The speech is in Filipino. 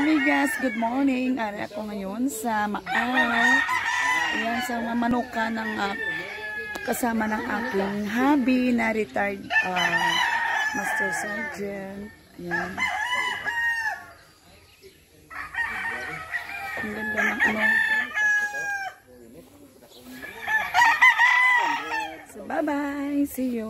amigas, good morning. Ari ako ngayon sa Maaw. Ayan, sa mamanuka ng uh, kasama ng aking hubby na retired uh, Master Sergeant. Ayan. Ang ganda ng ano. So, bye-bye. See you.